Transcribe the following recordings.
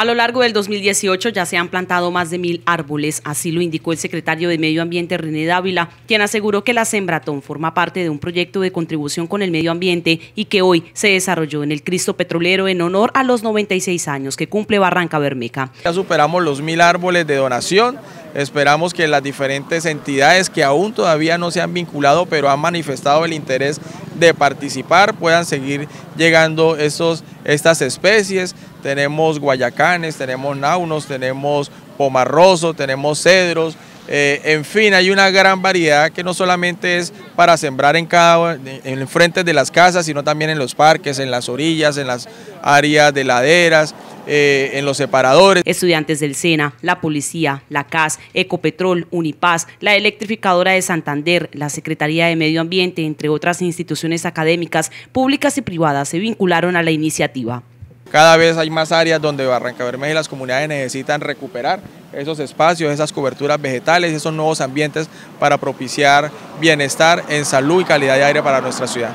A lo largo del 2018 ya se han plantado más de mil árboles, así lo indicó el secretario de Medio Ambiente René Dávila, quien aseguró que la Sembratón forma parte de un proyecto de contribución con el medio ambiente y que hoy se desarrolló en el Cristo Petrolero en honor a los 96 años que cumple Barranca Bermeja. Ya superamos los mil árboles de donación, esperamos que las diferentes entidades que aún todavía no se han vinculado pero han manifestado el interés de participar puedan seguir llegando estas especies tenemos guayacanes, tenemos naunos, tenemos pomarroso, tenemos cedros, eh, en fin, hay una gran variedad que no solamente es para sembrar en cada en frente de las casas, sino también en los parques, en las orillas, en las áreas de laderas, eh, en los separadores. Estudiantes del SENA, la Policía, la CAS, Ecopetrol, Unipaz, la Electrificadora de Santander, la Secretaría de Medio Ambiente, entre otras instituciones académicas, públicas y privadas, se vincularon a la iniciativa. Cada vez hay más áreas donde Barranca Bermeja y las comunidades necesitan recuperar esos espacios, esas coberturas vegetales, esos nuevos ambientes para propiciar bienestar en salud y calidad de aire para nuestra ciudad.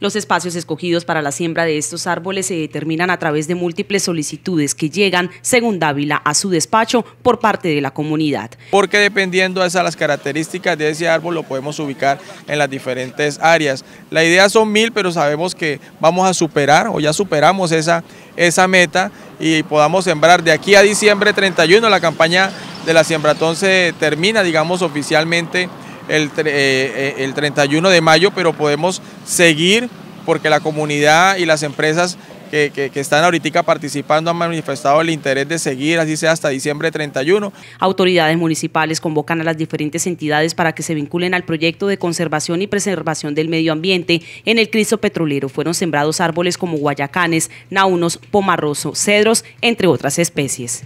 Los espacios escogidos para la siembra de estos árboles se determinan a través de múltiples solicitudes que llegan, según Dávila, a su despacho por parte de la comunidad. Porque dependiendo de esas las características de ese árbol lo podemos ubicar en las diferentes áreas. La idea son mil, pero sabemos que vamos a superar o ya superamos esa, esa meta y podamos sembrar de aquí a diciembre 31 la campaña de la siembratón se termina, digamos, oficialmente el, eh, el 31 de mayo, pero podemos seguir porque la comunidad y las empresas que, que, están ahorita participando han manifestado el interés de seguir, así sea hasta diciembre 31. Autoridades municipales convocan a las diferentes entidades para que se vinculen al proyecto de conservación y preservación del medio ambiente. En el Cristo Petrolero fueron sembrados árboles como guayacanes, naunos, pomarroso, cedros, entre otras especies.